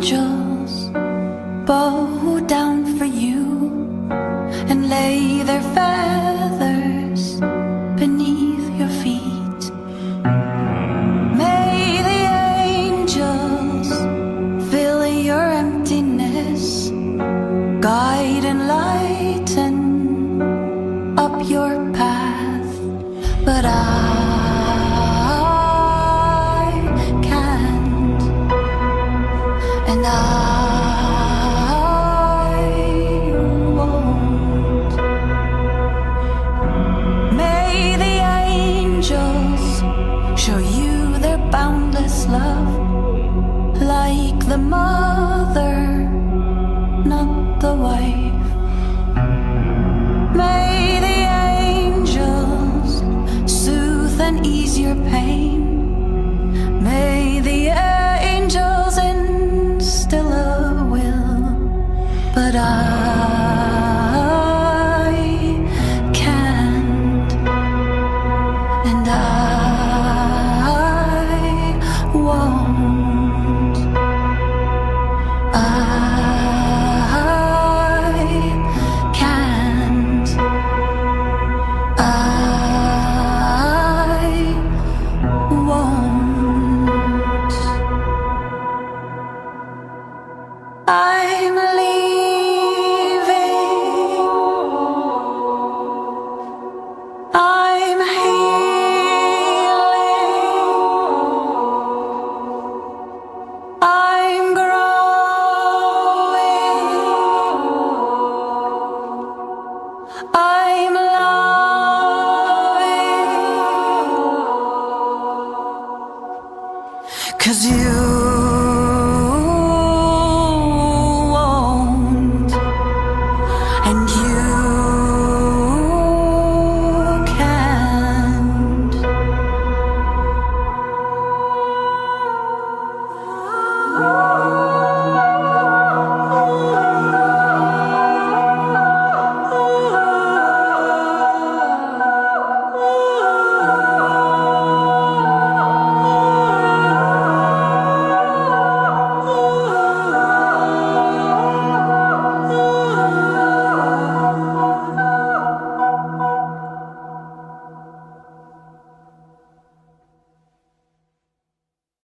angels bow down for you and lay their feathers beneath your feet. May the angels fill your emptiness, guide and lighten up your path. But I and I won't. May the angels show you their boundless love, like the mother, not the wife. May the angels soothe and ease your pain. Won't. I'm loving. Cause you